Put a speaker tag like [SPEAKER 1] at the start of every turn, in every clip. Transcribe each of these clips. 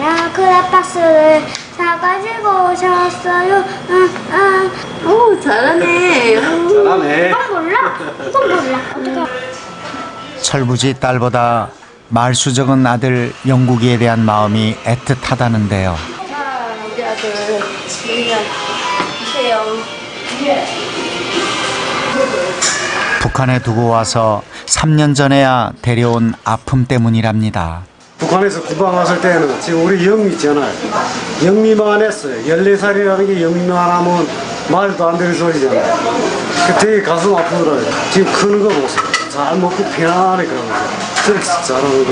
[SPEAKER 1] 엄마랑 크레파스를 사가지고 오셨어요. 응, 응.
[SPEAKER 2] 오 잘하네.
[SPEAKER 3] 잘하네.
[SPEAKER 1] 이건 몰라? 이건 몰라. 어떡해.
[SPEAKER 4] 철부지 딸보다 말수 적은 아들 영국이에 대한 마음이 애틋하다는데요.
[SPEAKER 2] 자 우리 아들 그냥 주세요.
[SPEAKER 4] 북한에 두고 와서 3년 전에야 데려온 아픔 때문이랍니다.
[SPEAKER 3] 북한에서 구방 왔을 때는 지금 우리 영미 있잖아요. 영미만 했어요. 14살이라는 게 영미만 하면 말도 안 되는 소리잖아요. 그 되게 가슴 아프더라고요. 지금 크는 거 보세요. 잘 먹고 편안하게 그러는 거예요. 저렇게 잘하는 거,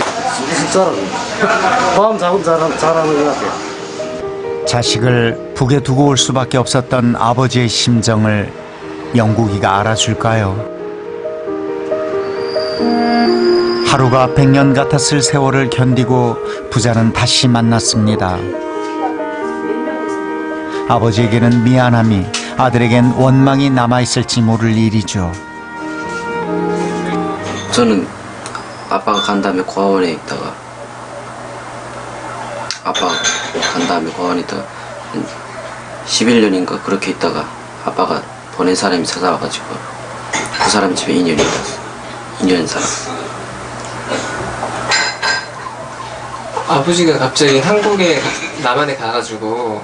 [SPEAKER 3] 무슨 잘하는 거. 밤 자고 잘하, 잘하는 것 같아요.
[SPEAKER 4] 자식을 북에 두고 올 수밖에 없었던 아버지의 심정을 영국이가 알아줄까요? 하루가 백년 같았을 세월을 견디고 부자는 다시 만났습니다. 아버지에게는 미안함이 아들에겐 원망이 남아있을지 모를 일이죠.
[SPEAKER 5] 저는 아빠가 간 다음에 고아원에 있다가 아빠가 간 다음에 고아원에 있다가 한 11년인가 그렇게 있다가 아빠가 보낸 사람이 찾아와가지고 그 사람 집에 인연이 있다 2년 살아
[SPEAKER 6] 아버지가 갑자기 한국에 남한에 가가지고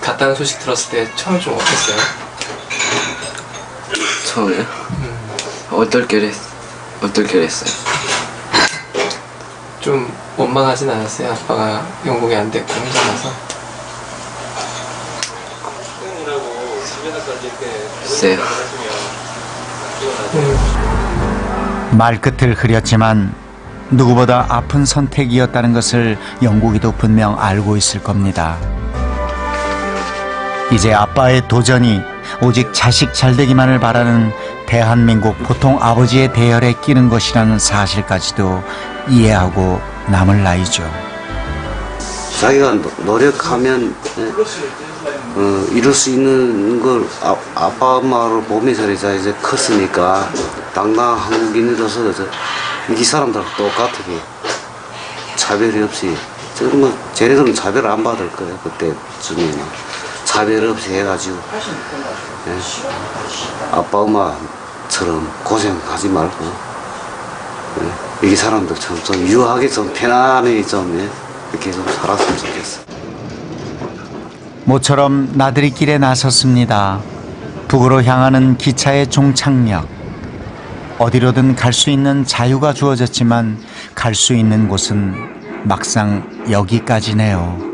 [SPEAKER 6] 갔다는 소식 들었을 때 처음 좀 어땠어요?
[SPEAKER 5] 처음에 얼떨결에 얼떨결했어요?
[SPEAKER 6] 좀 원망하진 않았어요? 아빠가 영국에 안 됐고 혼자 가서?
[SPEAKER 5] 글쎄요.
[SPEAKER 4] 말끝을 흐렸지만 누구보다 아픈 선택이었다는 것을 영국이도 분명 알고 있을 겁니다. 이제 아빠의 도전이 오직 자식 잘 되기만을 바라는 대한민국 보통 아버지의 대열에 끼는 것이라는 사실까지도 이해하고 남을 나이죠.
[SPEAKER 7] 자기가 노- 노력하면 예, 어, 이룰 수 있는 걸 아, 아빠 엄마를 보면서 이제 이제 컸으니까 당당한 한국인으로서 이제 이 사람들 똑같게. 차별이 없이. 지금 뭐 쟤네들은 차별 안 받을 거예요 그때쯤에는 차별 없이 해가지고. 예, 아빠 엄마처럼 고생하지 말고. 예, 이 사람들처럼 좀 유하게 좀 편안히 좀 예, 이렇게 좀 살았으면 좋겠어.
[SPEAKER 4] 모처럼 나들이 길에 나섰습니다. 북으로 향하는 기차의 종착역. 어디로든 갈 수 있는 자유가 주어졌지만 갈 수 있는 곳은 막상 여기까지네요.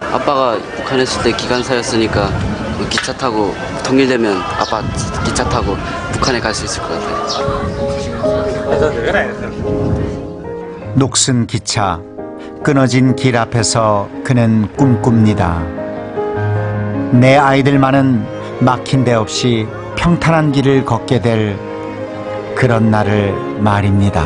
[SPEAKER 5] 아빠가 북한에 있을 때 기관사였으니까 그 기차 타고 통일되면 아빠 기차 타고 북한에 갈 수 있을 것 같아요
[SPEAKER 4] 녹슨 기차 끊어진 길 앞에서 그는 꿈꿉니다. 내 아이들만은 막힌 데 없이 평탄한 길을 걷게 될 그런 날을 말입니다.